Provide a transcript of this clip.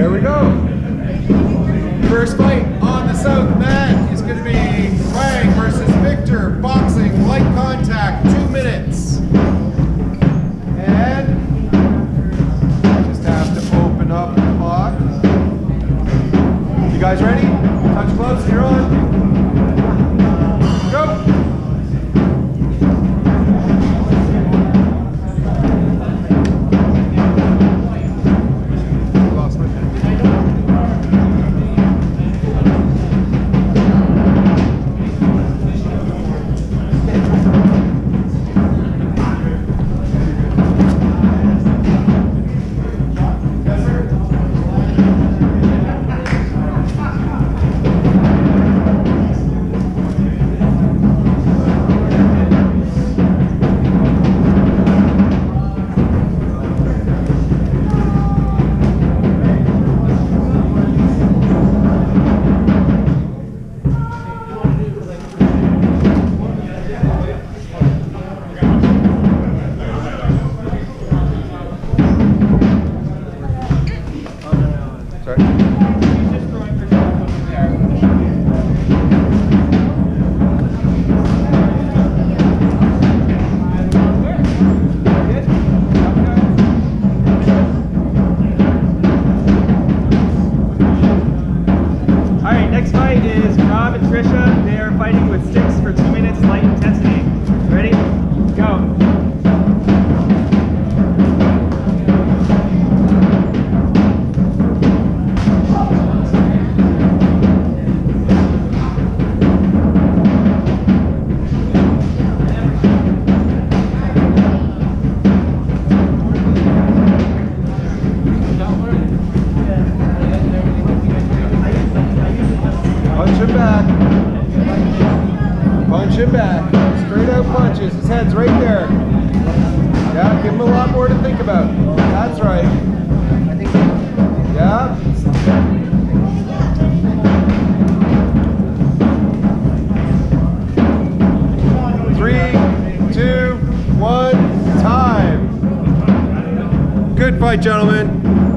There we go. First fight on the south mat is going to be Wang versus Victor. Boxing, light contact, two minutes. And just have to open up the clock. You guys ready? Touch gloves, you're on. All right, next fight is Rob and Trisha. They are fighting with sticks for two minutes, light intensity. Punch him back. Straight out punches. His head's right there. Yeah, give him a lot more to think about. That's right. Yeah. Three, two, one, time. Good fight, gentlemen.